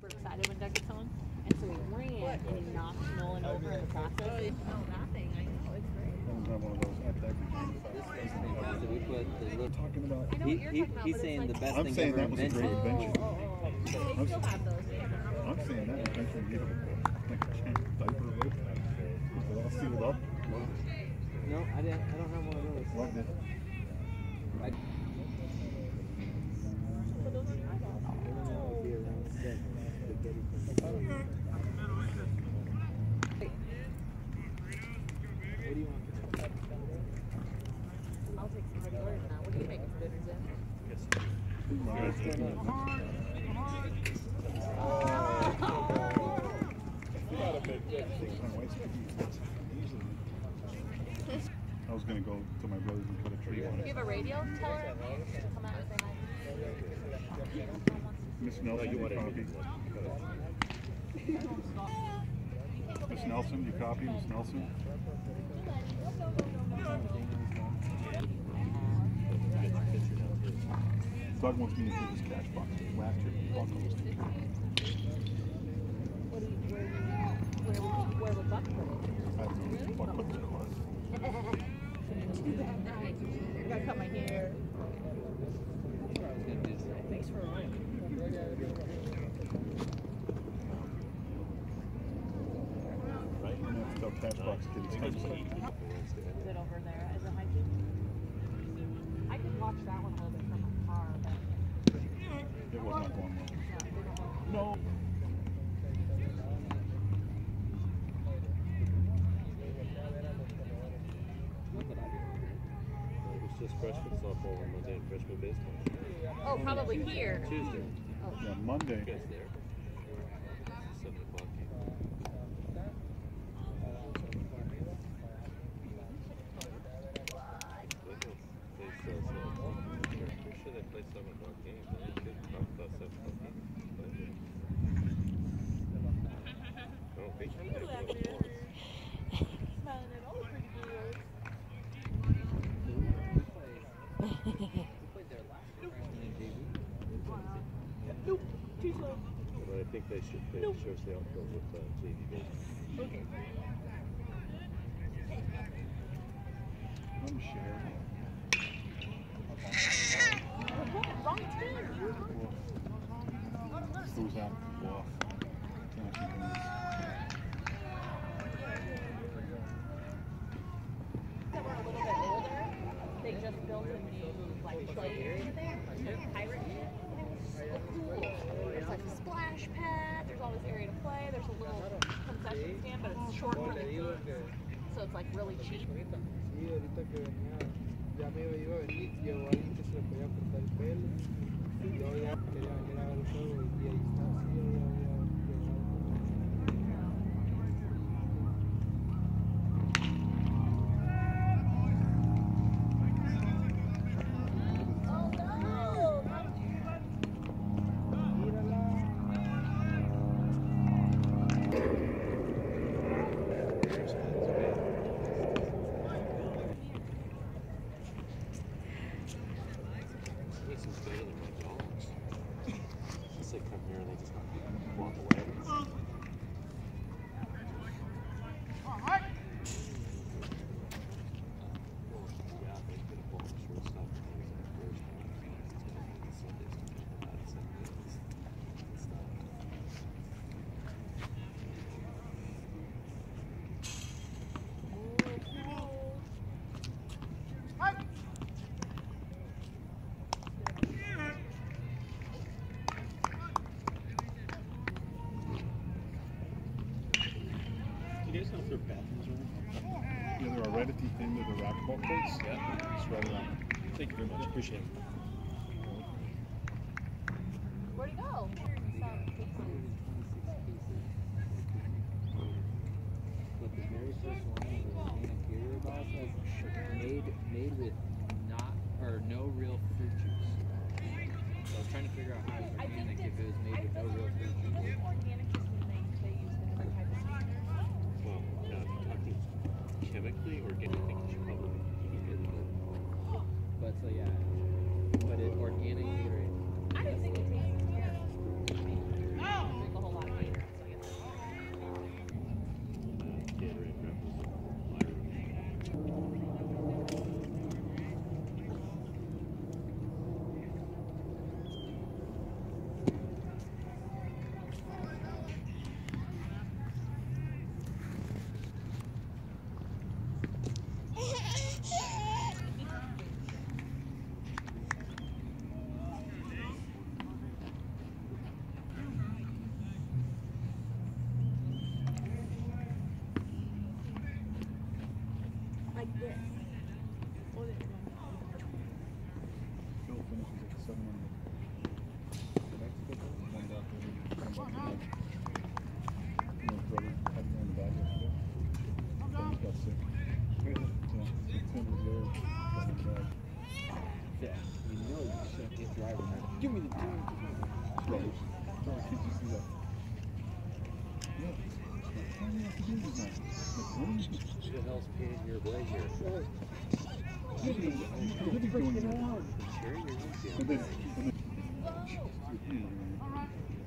super excited when Doug gets home. And so he ran and he knocked Nolan over in the process. Oh, no, nothing. I know. It's great. Don't have one of those at that So we put the little. Talking about. I know He, what you're he, talking about. he's but saying it's the like, best I'm thing saying ever that was a invented. great invention. Oh, oh, oh. So they still have those. They have them. I'm saying that eventually you like a diaper rope. It's all sealed up. No, I didn't. I don't have one of those. Loved it. I, So those are eyeballs. be around six. Spaghetti. What do you want? I'll take some regular than that. What are you making for dinner, Jen? I was gonna go to my brother's and put a tree on Do you have a radio? Tell her come out and say hi. Miss Nelson, you copy? Miss Nelson, you copy, Miss Nelson? Doug wants me to do this catch box. Last year, Buck was What do you, where, where, where would Buck? I don't know, Buck put it the. I gotta cut my hair. Thanks for Right? That's the catch box. Is it over there as a hiking? I could watch that one a little bit from my car, but It was not going well. yeah, they don't. No. It's just freshman softball on Monday and freshman baseball. Oh, probably here. Tuesday. Oh. Yeah, Monday. You guys there? Seven o'clock game. They don't play so- so- Pretty sure they play seven o'clock game. but they should talk about seven o'clock game. But- I don't think they play football. Smiling at all the pretty girls. Nope, too slow. But I think they should, they should stay outfield with uh, JV baseball. Okay. I'm sharing. Wrong team. Who's out? Wolf. Can't keep him. that were a little bit older, they just built a new like play there, pirate ship, and was so cool. Like a splash pad, there's all this area to play, there's a little concession stand, but it's short the kids, so it's like really cheap. Ya a ver el juego y ahí está, sí, ya había llegado. This is better than my dogs. Just they come here and they just walk away. Well, yeah, they could have bought a shortstop when he was in the first time. It's gonna be Sundays, about Sundays. It's not. You guys know if there are bathrooms around? Yeah, they are right at the end of the racquetball courts. Yeah. It's right around. Thank you very much. Appreciate it. Where'd he go? But the very first one was an interior ball says made made with not or no real fruit juice. So I was trying to figure out how it's I think organic if that- it was made with no real fruit I juice. think organic just means they, they use the different type of sweeteners. Well, now if you're talking or think you should. But so yeah, but it organic or I didn't think it tasted terrible. Phil finishes at seven on the Mexico, one back there, one back there. And his brother had him on the bag yesterday. So he's got sick. Yeah, so Tim was there, got him back. Yeah, you know you shouldn't get driving. Give me the. Right. So I can't that? Yeah. Why do you have to do this now? What are you- Who the hell's painting your what are you- what are you doing